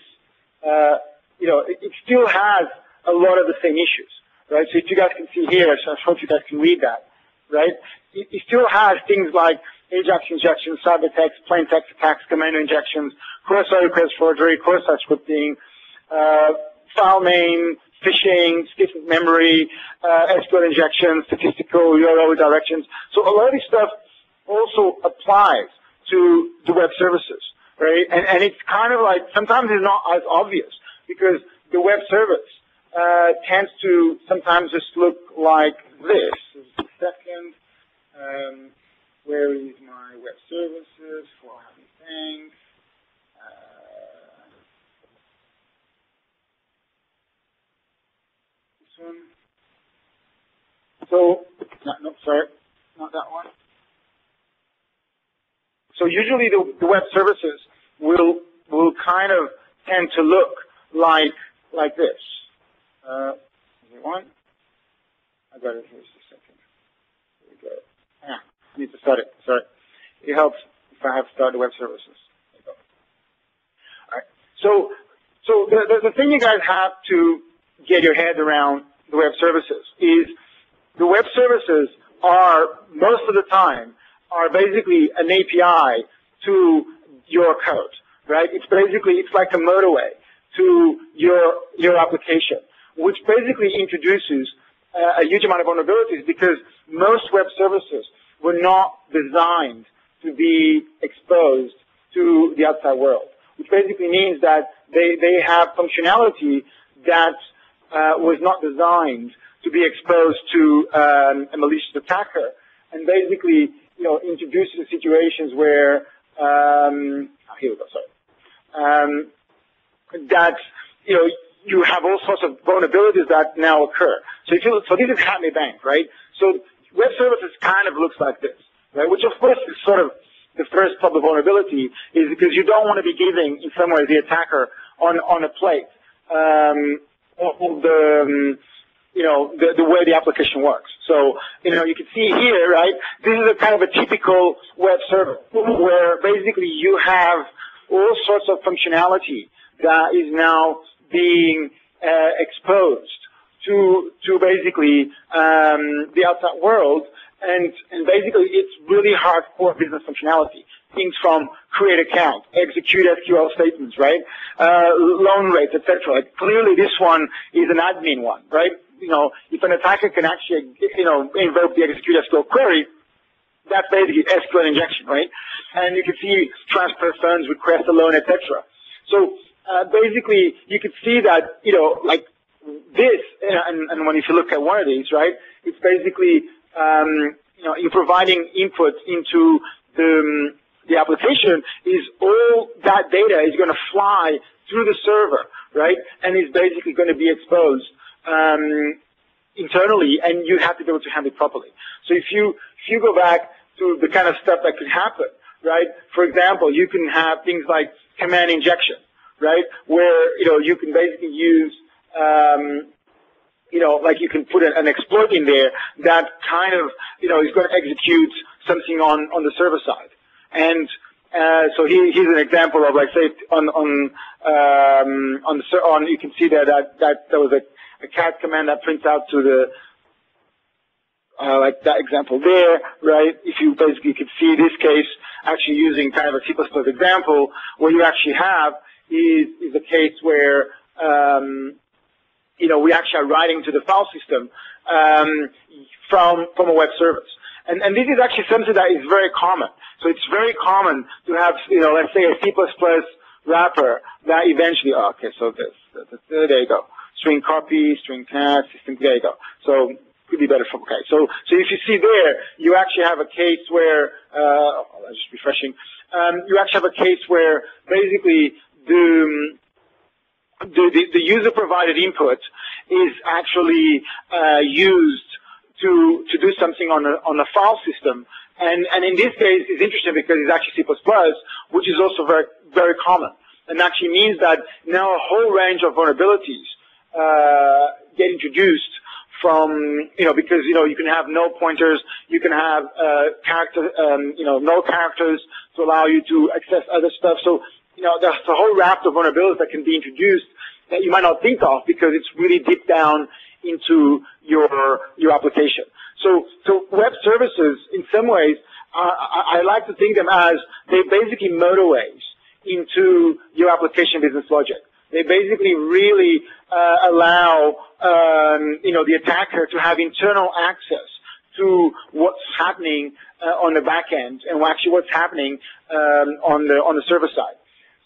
uh, you know, it, it, still has a lot of the same issues, right? So if you guys can see here, so I hope you guys can read that, right? it, it still has things like AJAX injections, ciphertext, plain text attacks, command injections, cross-site request forgery, cross-site scripting, uh, file name, phishing, stiff memory, uh, SQL injection, statistical URL directions. So a lot of this stuff also applies to the web services, right? And, and it's kind of like, sometimes it's not as obvious because the web service uh, tends to sometimes just look like this. A second. Um, where is my web services for having things? So, no, no, sorry, not that one. So usually the, the web services will will kind of tend to look like like this. Uh, one. I got it here just a second. Here we go. Yeah, I need to start it. Sorry. It helps if I have to start the web services. All right. So, so the, the, the thing you guys have to get your head around the web services is the web services are most of the time are basically an API to your code, right? It's basically it's like a motorway to your your application, which basically introduces uh, a huge amount of vulnerabilities because most web services were not designed to be exposed to the outside world, which basically means that they, they have functionality that was not designed to be exposed to um, a malicious attacker, and basically, you know, introduces situations where um, oh, here we go. Sorry, um, that you know you have all sorts of vulnerabilities that now occur. So if you look, so this is Hacme Bank, right? So web services kind of looks like this, right? Which of course is sort of the first public vulnerability is because you don't want to be giving, in some ways, the attacker on on a plate. Um, of the, um, you know, the, the way the application works. So, you know, you can see here, right, this is a kind of a typical web server where basically you have all sorts of functionality that is now being uh, exposed to to basically um, the outside world, and and basically it's really hardcore business functionality things from create account, execute SQL statements, right? Uh, loan rates, etc. Like clearly this one is an admin one, right? You know, if an attacker can actually, you know, invoke the execute SQL query, that's basically SQL injection, right? And you can see transfer funds, request a loan, etc. So uh, basically, you could see that, you know, like this, and, and when if you look at one of these, right, it's basically, um, you know, you're providing input into the um, the application is all that data is going to fly through the server, right? And is basically going to be exposed um, internally, and you have to be able to handle it properly. So if you if you go back to the kind of stuff that could happen, right? For example, you can have things like command injection, right? Where you know you can basically use um, you know, like you can put an exploit in there that kind of, you know, is going to execute something on, on the server side. And uh, so he, here's an example of, like, say, on on um, on the on you can see there that, that there was a, a cat command that prints out to the uh, like that example there, right? If you basically could see this case actually using kind of a C++ example, what you actually have is is a case where um, you know we actually are writing to the file system um, from from a web service. And, and this is actually something that is very common. So it's very common to have, you know, let's say a C++ wrapper that eventually, oh, okay, so this, this, there you go. String copy, string cast, system, there you go. So could be better from, okay. So, so if you see there, you actually have a case where, uh, just refreshing, um, you actually have a case where basically the, the, the, the user provided input is actually uh, used to, to do something on a, on a file system. And, and in this case, it's interesting because it's actually C++, which is also very, very common. And actually means that now a whole range of vulnerabilities uh, get introduced from, you know, because, you know, you can have no pointers, you can have uh, character, um, you know, no characters to allow you to access other stuff. So, you know, there's a whole raft of vulnerabilities that can be introduced that you might not think of because it's really deep down into your your application. So so web services, in some ways, I, I like to think them as they basically motorways into your application business logic. They basically really uh, allow um, you know the attacker to have internal access to what's happening uh, on the back end and actually what's happening um, on the on the server side.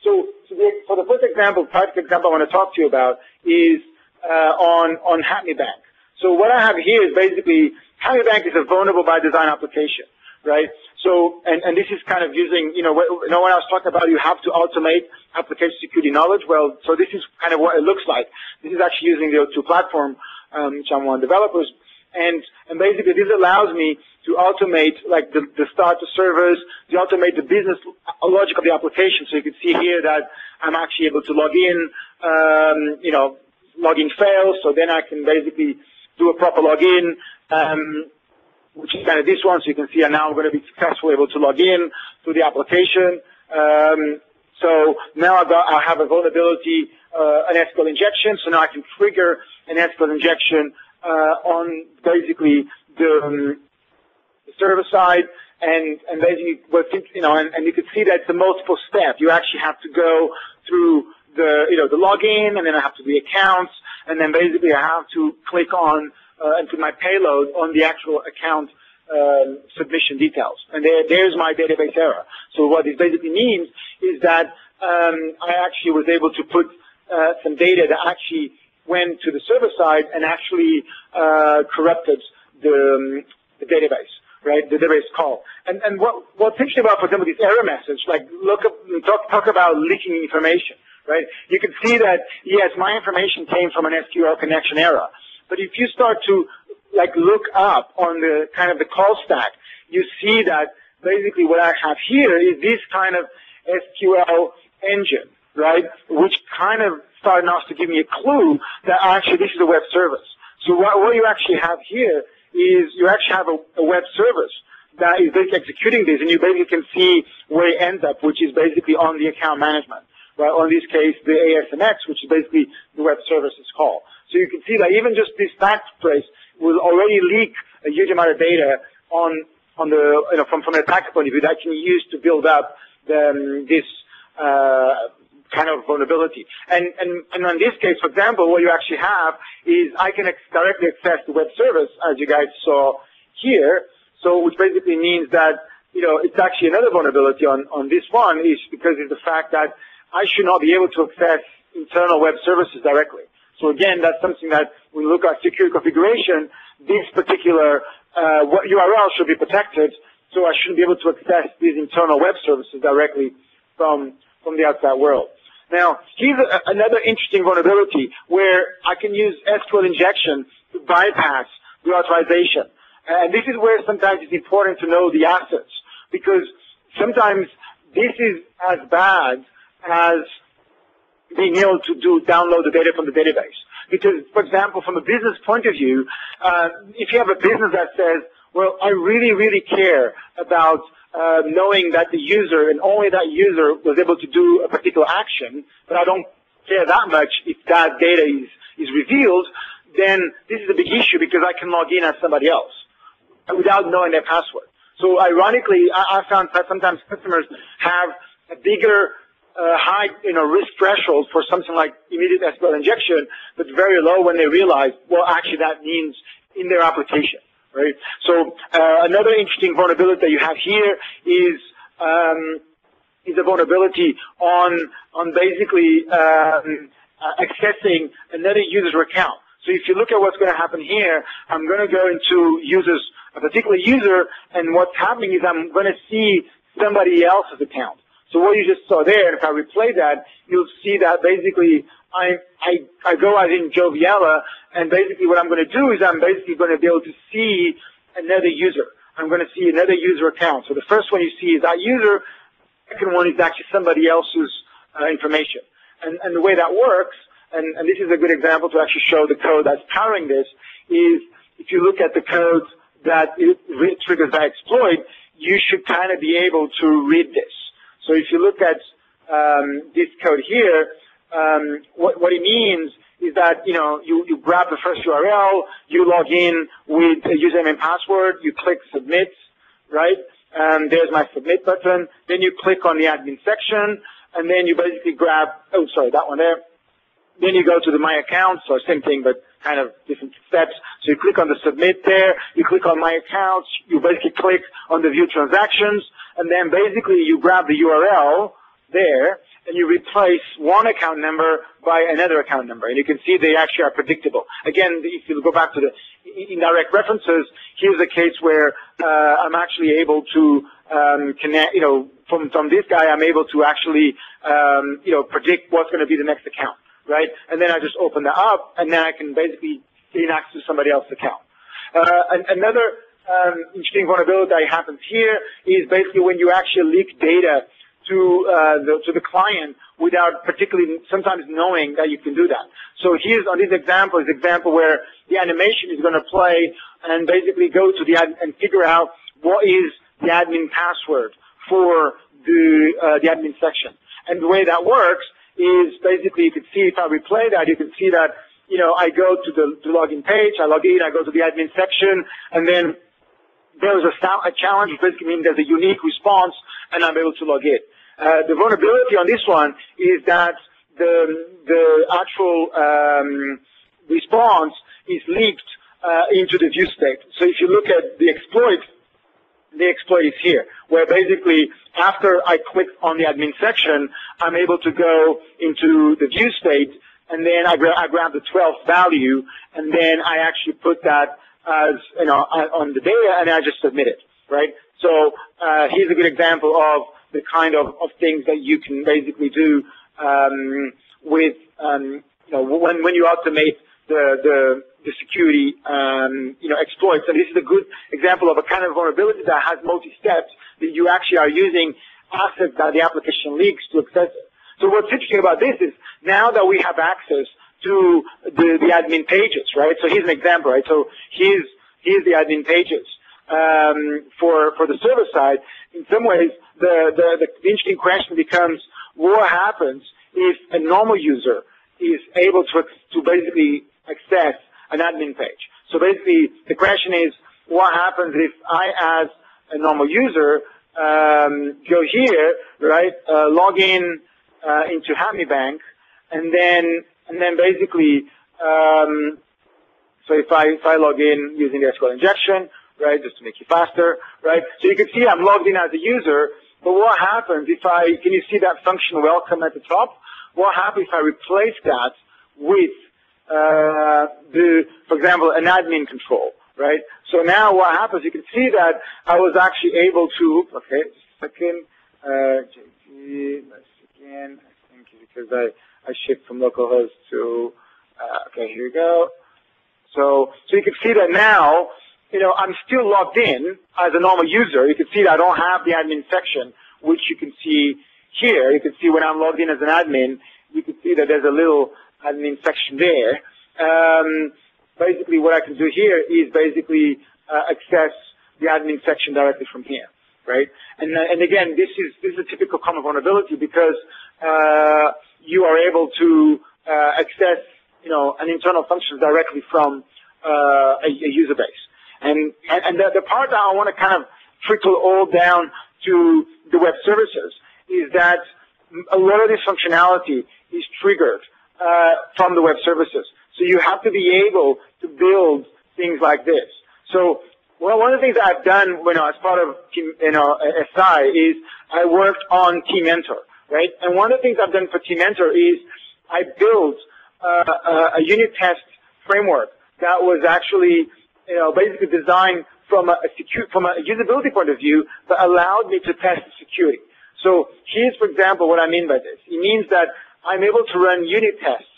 So, so the, for the first example, practical example I want to talk to you about is on on Hacme Bank. So what I have here is basically Hacme Bank is a vulnerable by design application, right? So, and, and this is kind of using, you know, you know, when I was talking about you have to automate application security knowledge, well, so this is kind of what it looks like. This is actually using the O2 platform, um, which I'm one of the developers, and, and basically this allows me to automate like the, the start to servers, to automate the business logic of the application. So you can see here that I'm actually able to log in, um, you know, login fails, so then I can basically do a proper login, um, which is kind of this one. So you can see I'm now going to be successfully able to log in to the application. Um, so now I've got, I have a vulnerability, uh, an SQL injection. So now I can trigger an SQL injection uh, on basically the, um, the server side, and and basically you know, and, and you can see that it's a multiple step. You actually have to go through the you know the login, and then I have to the accounts, and then basically I have to click on uh, and put my payload on the actual account um, submission details. And there, there's my database error. So what this basically means is that um, I actually was able to put uh, some data that actually went to the server side and actually uh, corrupted the, um, the, database, right? The database call. And, and what, what's interesting about, for example, this error message, like look up, talk, talk about leaking information, right? You can see that, yes, my information came from an SQL connection error. But if you start to like look up on the kind of the call stack, you see that basically what I have here is this kind of SQL engine, right? Which kind of started off to give me a clue that actually this is a web service. So what, what you actually have here is you actually have a, a web service that is basically executing this, and you basically can see where it ends up, which is basically on the account management. Right? Or in this case, the ASMX, which is basically the web services call. So you can see that even just this phrase will already leak a huge amount of data on on the you know from from an attacker point of view that can be used to build up the, um, this uh, kind of vulnerability. And, and, and in this case, for example, what you actually have is I can ex- directly access the web service, as you guys saw here. So, which basically means that, you know, it's actually another vulnerability on, on this one is because of the fact that I should not be able to access internal web services directly. So again, that's something that when we look at security configuration, this particular uh, URL should be protected, so I shouldn't be able to access these internal web services directly from from the outside world. Now, here's a, another interesting vulnerability where I can use SQL injection to bypass the authorization. And this is where sometimes it's important to know the assets because sometimes this is as bad as being able to do download the data from the database. Because, for example, from a business point of view, uh, if you have a business that says, well, I really, really care about uh, knowing that the user and only that user was able to do a particular action, but I don't care that much if that data is, is revealed, then this is a big issue because I can log in as somebody else without knowing their password. So ironically, I, I found that sometimes customers have a bigger uh, high, you know, risk threshold for something like immediate SQL injection, but very low when they realize, well, actually that means in their application right? So uh, another interesting vulnerability that you have here is um, is a vulnerability on on basically um, uh, accessing another user's account. So if you look at what's going to happen here, I'm going to go into users, a particular user, and what's happening is I'm going to see somebody else's account. So what you just saw there, if I replay that, you'll see that basically I, I, I go as in Joe Viella, and basically what I'm going to do is I'm basically going to be able to see another user. I'm going to see another user account. So the first one you see is that user. The second one is actually somebody else's uh, information. And, and the way that works, and, and this is a good example to actually show the code that's powering this, is if you look at the code that it triggers that exploit, you should kind of be able to read this. So if you look at um, this code here, um, what, what, it means is that, you know, you, you grab the first URL, you log in with a username and password, you click submit, right? And there's my submit button. Then you click on the admin section, and then you basically grab, oh, sorry, that one there. Then you go to the My Account, so same thing, but kind of different steps. So you click on the submit there, you click on My Accounts, you basically click on the view transactions, and then basically you grab the URL there, and you replace one account number by another account number. And you can see they actually are predictable. Again, if you go back to the indirect references, here's a case where uh, I'm actually able to um, connect, you know, from, from this guy, I'm able to actually, um, you know, predict what's going to be the next account, right? And then I just open that up, and then I can basically gain access to somebody else's account. Uh, another um, interesting vulnerability that happens here is basically when you actually leak data to uh, the to the client without particularly sometimes knowing that you can do that. So here's on this example, this example where the animation is going to play and basically go to the ad and figure out what is the admin password for the uh, the admin section. And the way that works is basically you can see if I replay that, you can see that you know I go to the, the login page, I log in, I go to the admin section, and then there's a, a challenge, basically means there's a unique response, and I'm able to log in. Uh, the vulnerability on this one is that the, the actual um, response is leaked uh, into the view state. So if you look at the exploit, the exploit is here, where basically after I click on the admin section, I'm able to go into the view state, and then I, gra I grab the 12th value, and then I actually put that as you know on the data, and I just submit it, right? So uh, here's a good example of the kind of, of things that you can basically do um, with, um, you know, when, when you automate the, the, the security, um, you know, exploits. And this is a good example of a kind of vulnerability that has multi-steps that you actually are using assets that the application leaks to access. So what's interesting about this is now that we have access to the, the admin pages, right? So here's an example, right? So he's, here's the admin pages um, for, for the server side. In some ways, the, the, the interesting question becomes what happens if a normal user is able to, to basically access an admin page. So basically, the question is, what happens if I, as a normal user, um, go here, right, uh, log in uh, into Happy Bank, and then and then basically, um, so if I if I log in using the SQL injection, right, just to make it faster, right, so you can see I'm logged in as a user, but what happens if I, can you see that function welcome at the top? What happens if I replace that with, uh, the, for example, an admin control, right? So now what happens, you can see that I was actually able to, okay, just a second, uh, let's again, I think because I, I shift from localhost to, uh, okay, here we go. So, so you can see that now you know, I'm still logged in as a normal user. You can see that I don't have the admin section, which you can see here. You can see when I'm logged in as an admin, you can see that there's a little admin section there. Um, basically, what I can do here is basically uh, access the admin section directly from here, right? And, uh, and again, this is this is a typical common vulnerability because uh, you are able to uh, access, you know, an internal function directly from uh, a, a user base. And, and, and the, the part that I want to kind of trickle all down to the web services is that a lot of this functionality is triggered uh, from the web services. So you have to be able to build things like this. So well, one of the things I've done when I was part of you know, SI is I worked on TeamMentor, right? And one of the things I've done for TeamMentor is I built uh, a unit test framework that was actually you know, basically designed from a, secure, from a usability point of view, that allowed me to test security. So here's, for example, what I mean by this. It means that I'm able to run unit tests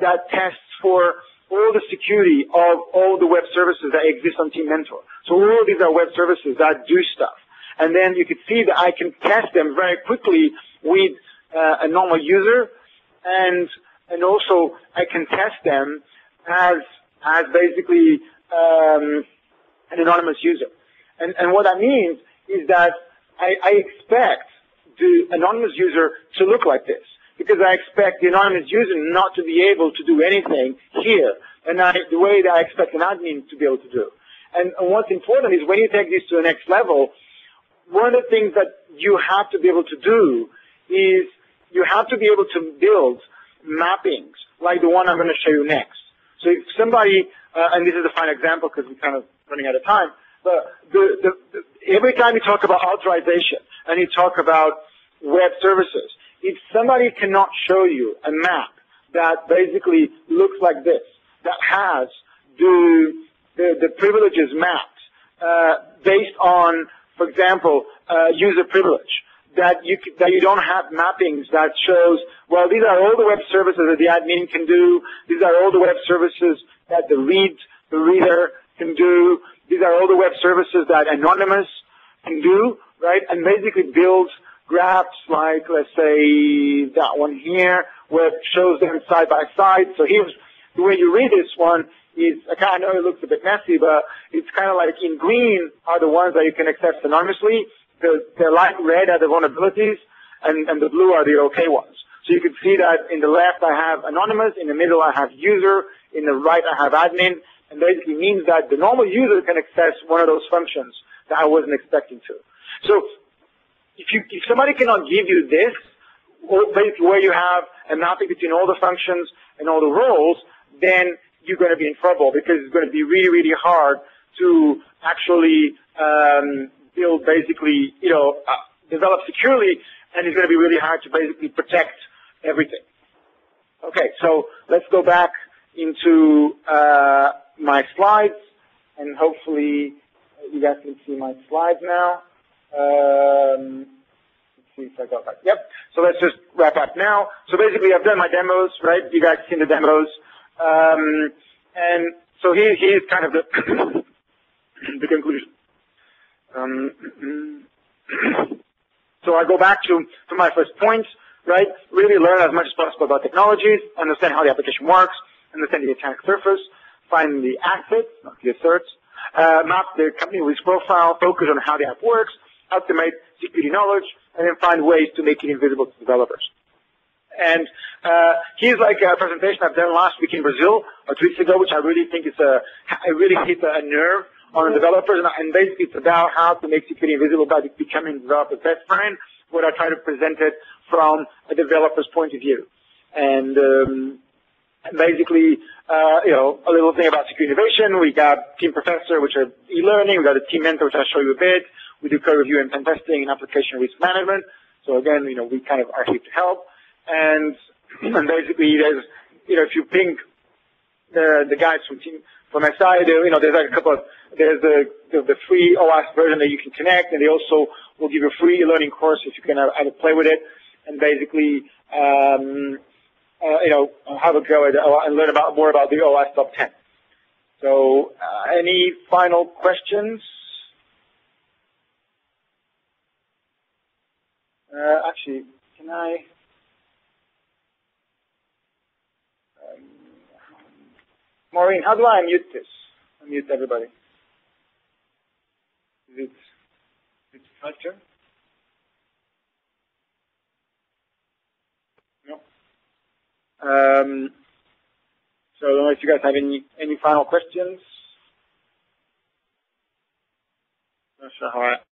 that tests for all the security of all the web services that exist on TeamMentor. So all these are web services that do stuff. And then you can see that I can test them very quickly with uh, a normal user, and and also I can test them as as basically um, an anonymous user. And, and what that means is that I, I expect the anonymous user to look like this. because I expect the anonymous user not to be able to do anything here, and I, the way that I expect an admin to be able to do. And, and what's important is when you take this to the next level, one of the things that you have to be able to do is you have to be able to build mappings like the one I'm going to show you next. So if somebody, uh, and this is a fine example because we're kind of running out of time, but the, the, the, every time you talk about authorization and you talk about web services, if somebody cannot show you a map that basically looks like this, that has the, the, the privileges mapped uh, based on, for example, uh, user privilege, that you that you don't have mappings that shows well these are all the web services that the admin can do. These are all the web services that the read the reader can do. These are all the web services that anonymous can do right? And basically build graphs like let's say that one here where it shows them side by side. So here's the way you read this one is I know it looks a bit messy but it's kind of like in green are the ones that you can access anonymously the, the light red are the vulnerabilities, and, and the blue are the okay ones. So you can see that in the left I have anonymous, in the middle I have user, in the right I have admin, and basically means that the normal user can access one of those functions that I wasn't expecting to. So if you if somebody cannot give you this, basically where you have a mapping between all the functions and all the roles, then you're going to be in trouble because it's going to be really, really hard to actually um, build basically, you know, uh, develop securely, and it's going to be really hard to basically protect everything. Okay, so let's go back into uh, my slides, and hopefully you guys can see my slides now. Um, see if I got that. Yep. So let's just wrap up now. So basically, I've done my demos, right? You guys seen the demos, um, and so here, here's kind of the conclusion. Um, so I go back to, to my first point, right? Really learn as much as possible about technologies, understand how the application works, understand the attack surface, find the assets, not the asserts, uh, map the company risk profile, focus on how the app works, optimize security knowledge, and then find ways to make it invisible to developers. And uh, here's like a presentation I've done last week in Brazil, or two weeks ago, which I really think is a, I really hit a nerve on developers, and, and basically it's about how to make security invisible by becoming developer's best friend, where I try to present it from a developer's point of view. And um, basically, uh, you know, a little thing about security innovation. We got TeamProfessor, which are e-learning. We got a TeamMentor, which I'll show you a bit. We do code review and pen testing and application risk management. So again, you know, we kind of are here to help. And, and basically, there's, you know, if you ping the, the guys from Team from side, you know, there's like a couple of, there's the, the, the free OWASP version that you can connect, and they also will give you a free e-learning course if you can either play with it and basically, um, uh, you know, have a go at and learn about more about the OWASP Top 10. So, uh, any final questions? Uh, actually, can I? Maureen, how do I unmute this? Unmute everybody. Is my? No. Um, so I don't know if you guys have any, any final questions. Sure how I